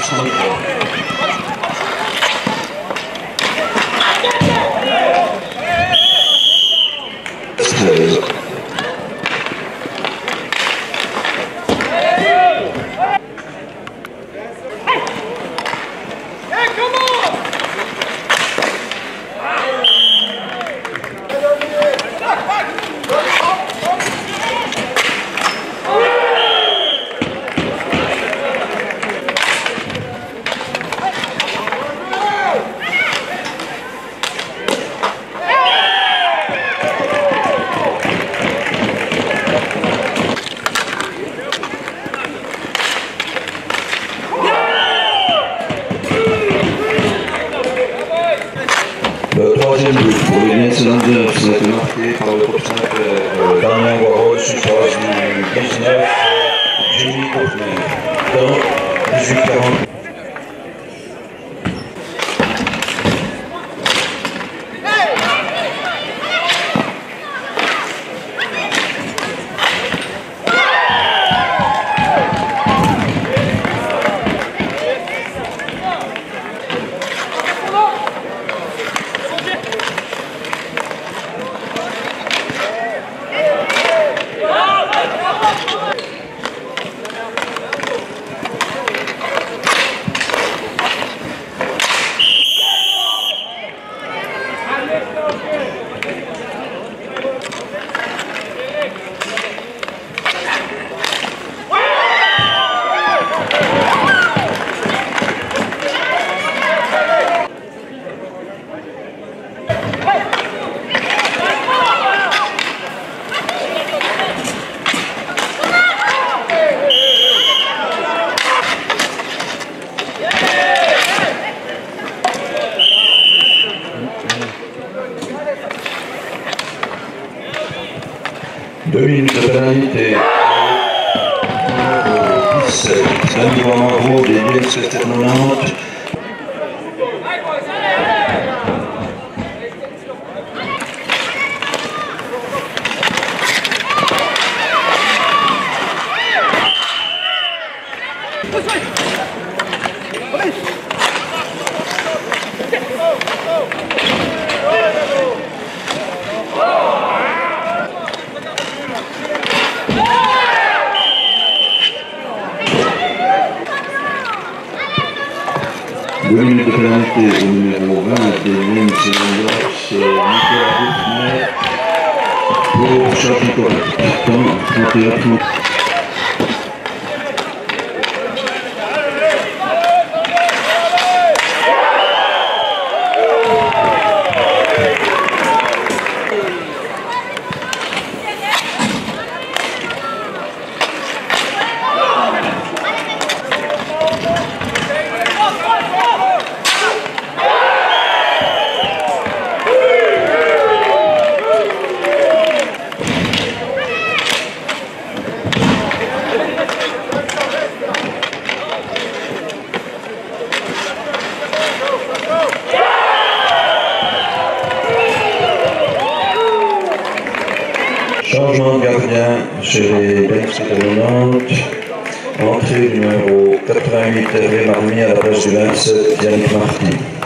추석 이. But pour les Nets Landers a été marqué par le top 5 2 minutes de pénalité. Pour 17, Daniel Mamaro, des 1790. Bölümüne referanti Oberhard Demin Selahattin Mikro Kutner. Pro Şartnikov. Tamam. Kapı yapmak. Chez les Banks de. Entrée numéro 88 Hervé Marmy à la place du 27 Yannick Marty.